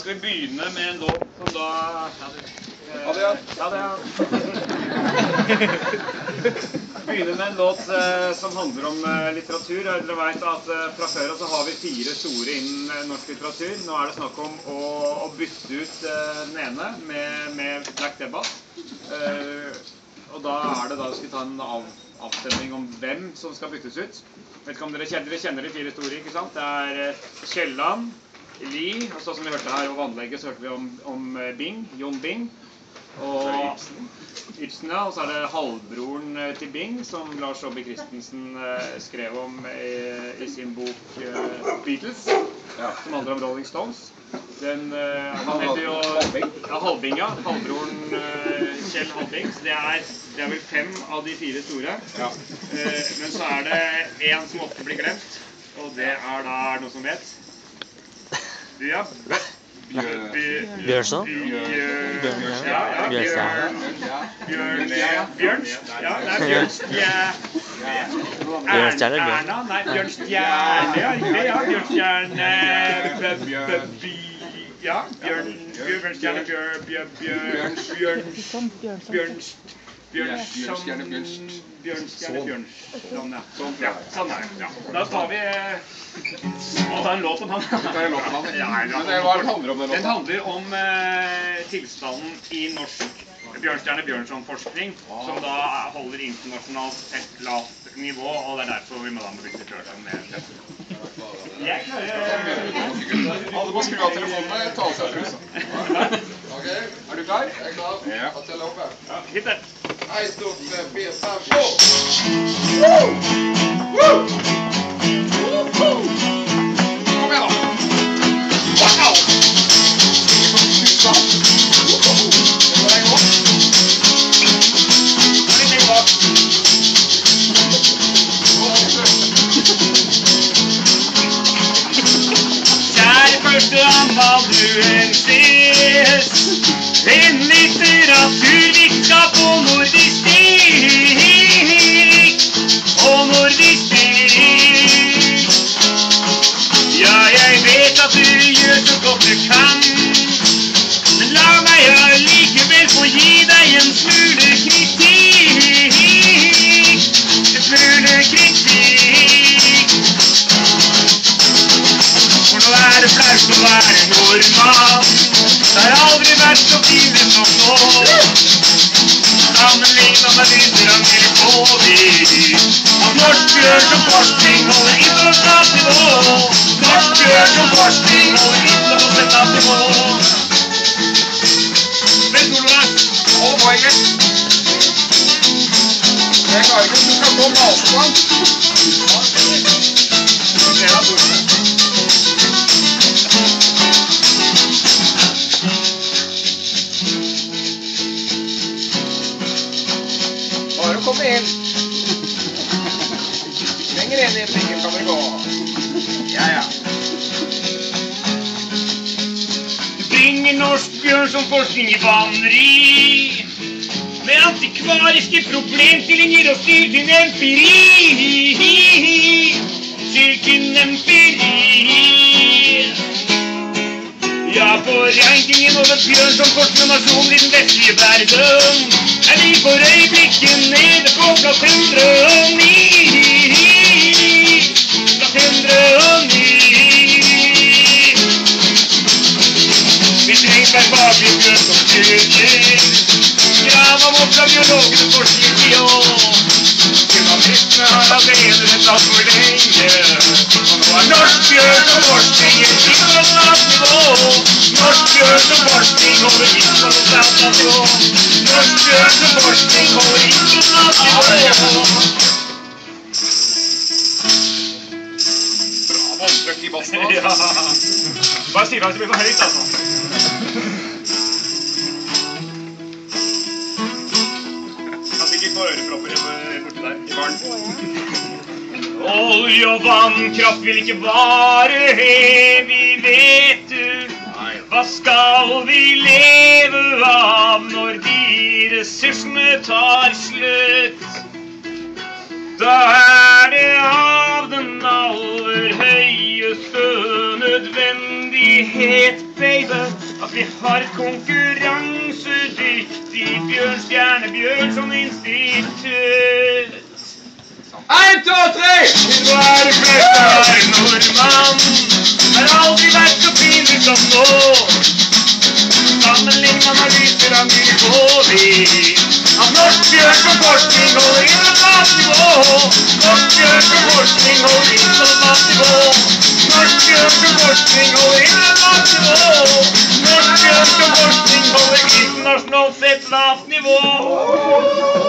skal vi begynne med en låt som da Ha det, ja. Begynne med en låt eh, som handler om eh, litteratur. Dere vet at eh, Fra før av så har vi fire store innen eh, norsk litteratur. Nå er det snakk om å, å bytte ut den ene med, med Black Debbath. Og da er det da vi skal ta en av, avstemning om hvem som skal byttes ut. Vet ikke om dere kjenner, dere kjenner de fire store, ikke sant? Det er Kielland, Lie, og så som vi hørte her over vannlegget, så hørte vi om, om eh, Bing, Jon Bing. Og Ibsen, ja. Og så er det halvbroren eh, til Bing, som Lars Aabye Christensen eh, skrev om i, sin bok Beatles, Ja. som handler om Rolling Stones. Den, han heter jo. Ja, Halvbing, ja. Halvbroren Kjell Halvbing. Så det er, det er vel fem av de fire store. Ja. Men så er det én som ofte blir glemt, og det er da noen som vet? Ja, Bjørn. Bjørnson? Bjørn. Bjørn- Ja, ja, Bjørnstjerne. Bjørn. Bjørn. Bjørns. Ja, det er Bjørnstjerne. Bjørnstjerne, Bjørn. Erna, nei, Bjørnstjerne. Ja, riktig. Ja, Bjørnstjerne. B- b- by- Ja, Bjørn. Bjørnstjerne, Bjørn, Bjørn, Bjørn, Bjørn, Bjørns... Bjørnstjerne, Bjørnst. Bjørnstjerne Bjørnson, ja. Sånn, ja. Sånn er det. Ja. Da tar vi eh, Må ta en låt om han. Den handler om, den Den handler om eh, tilstanden i norsk Bjørnstjerne Bjørnson-forskning, som da holder internasjonalt et lavt nivå, og det er derfor vi må da må bytte Bjørnson med. Jeg klarer Alle må skru av telefonene, ta av seg trusa. Ok, er du klar? Jeg er klar. Ja. Jeg her. ja, Hit det. Hei, stort tre, fire, fem, nordmann. Det har aldri vært så fine som nå. Sammenlignet med vinterangel på vi. At norsk bjørn som forskning holder internasjonalt nivå. Norsk bjørn som forskning holder internasjonalt nivå. Vent, Olav. Hold poenget. Jeg klarer ikke om du skal gå og mase på han. Bare å inn. Lenger inn i blikket kan dere gå. Ja, ja. Bringer norsk bjørn som forskning i vanry. Med antikvariske problemstillinger og styrken empiri. Styrken empiri. På rankingen over bjørn som forskning med nasjonen i den vestlige verden er vi for øyeblikket nede på plass 109. Plass 109. Vi trenger verbale bjørn som styrker. Om oss av biologene forskning i år. Humanistene har allerede tatt for lenge. Og nå er norsk bjørn og forskning i et internasjonalt nivå. Båndtrykk i det blir ikke ørepropper borti der i baren. Olje og vannkraft vil ikke vare evig, vet du. Hva skal vi leve tar slutt? Da er det av den aller høyeste nødvendighet baby, at vi har et konkurransedyktig Bjørnstjerne Bjørnson-institutt. Én, to, tre! er du være flest nordmann? Har aldri vært så ut som nå. Sammenlign analyser av nivåer. At norsk bjørnforskning holder internasjonalt nivå. Norsk bjørnforskning holder internasjonalt nivå. Norsk bjørnforskning holder internasjonalt nivå. Norsk bjørnforskning holder internasjonalt sett lavt nivå.